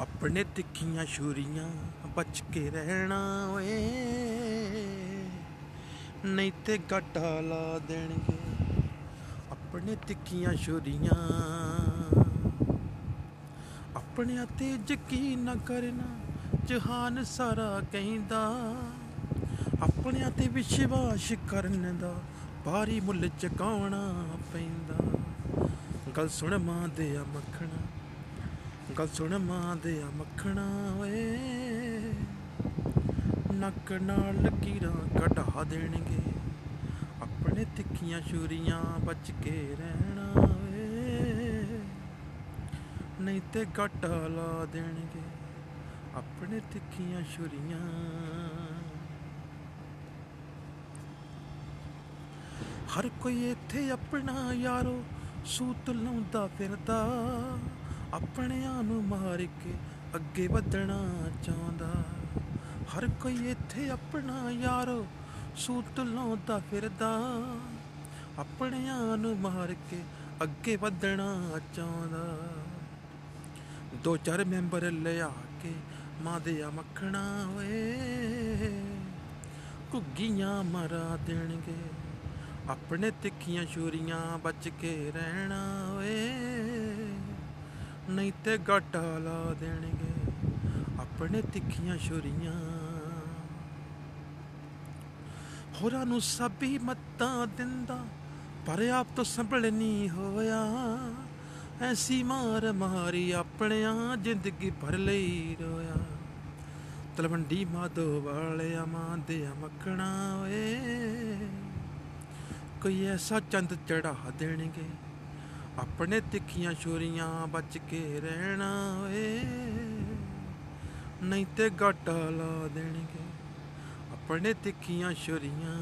ਆਪਣੇ ਤਿੱਖੀਆਂ ਛੁਰੀਆਂ ਬਚ ਕੇ ਰਹਿਣਾ ਓਏ। ਨਹੀਂ ਤੇ ਗੱਡਾ ਲਾ ਦੇਣਗੇ ਆਪਣੇ ਤਿੱਖੀਆਂ ਛੁਰੀਆਂ। ਆਪਣੇ ਤੇ ਯਕੀਨ ਨਾ ਕਰਨਾ, ਜਹਾਨ ਸਾਰਾ ਕਹਿੰਦਾ। ਆਪਣੇ ਤੇ ਵਿਸ਼ਵਾਸ ਕਰਨ ਦਾ, ਭਾਰੀ ਮੁੱਲ ਚੁਕਾਉਣਾ ਪੈਂਦਾ। ਗੱਲ ਸੁਣ ਮਾਂ ਦੇ ਆ ਮੱਖਣਾ। ਗੱਲ ਸੁਣ ਮਾਂ ਦੇ ਆ ਮੱਖਣਾ ਓਏ। ਨੱਕ ਨਾਲ ਲਕੀਰਾਂ ਕਢਾ ਦੇਣਗੇ। ਆਪਣੇ ਤਿੱਖੀਆਂ ਛੁਰੀਆਂ ਬਚ ਕੇ ਰਹਿਣਾ ਓਏ। ਨਹੀਂ ਤੇ ਗੱਟਾ ਲਾ ਦੇਣਗੇ ਆਪਣੇ ਤਿੱਖੀਆਂ ਛੁਰੀਆਂ। ਹਰ ਕੋਈ ਇੱਥੇ ਆਪਣਾ ਯਾਰੋ ਸੂਤ ਲਾਉਂਦਾ ਫਿਰਦਾ। ਆਪਣਿਆਂ ਨੂੰ ਮਾਰ ਕੇ ਅੱਗੇ ਵਧਣਾ ਚਾਹੁੰਦਾ। ਹਰ ਕੋਈ ਇੱਥੇ ਆਪਣਾ ਯਾਰੋ ਸੂਤ ਲਾਉਂਦਾ ਫਿਰਦਾ। ਆਪਣਿਆਂ ਨੂੰ ਮਾਰ ਕੇ ਅੱਗੇ ਵਧਣਾ ਚਾਹੁੰਦਾ। ਦੋ ਚਾਰ ਮੈਂਬਰ ਲਿਆ ਕੇ ਮਾਂ ਦੇ ਆ ਮੱਖਣਾ ਓਏ। ਘੁੱਗੀਆਂ ਮਰਾ ਦੇਣਗੇ। ਆਪਣੇ ਤਿੱਖੀਆਂ ਛੁਰੀਆਂ ਬਚ ਕੇ ਰਹਿਣਾ ਓਏ। ਨਹੀਂ ਤੇ ਗੱਟਾ ਲਾ ਦੇਣਗੇ, ਆਪਣੇ ਤਿੱਖੀਆਂ ਛੁਰੀਆਂ। ਹੋਰਾਂ ਨੂੰ ਸਭੀ ਮੱਤਾਂ ਦਿੰਦਾ, ਪਰ ਆਪ ਤੋਂ ਸੰਭਲ ਨਹੀਂ ਹੋਇਆ। ਐਸੀ ਮਾਰ ਮਾਰੀ ਆਪਣਿਆਂ ਜ਼ਿੰਦਗੀ ਭਰ ਲਈ ਰੋਇਆ। ਤਲਵੰਡੀ ਮਾਧੋ ਵਾਲਿਆ ਮਾਂ ਦੇ ਮੱਖਣਾ ਓਏ। ਕੋਈ ਐਸਾ ਚੰਦ ਚੜਾ ਦੇਣਗੇ ਆਪਣੇ ਤਿੱਖੀਆਂ ਛੁਰੀਆਂ ਬਚ ਕੇ ਰਹਿਣਾ ਓਏ। ਨਹੀਂ ਤੇ ਗਾਟਾ ਲਾ ਦੇਣਗੇ। ਆਪਣੇ ਤਿੱਖੀਆਂ ਛੁਰੀਆਂ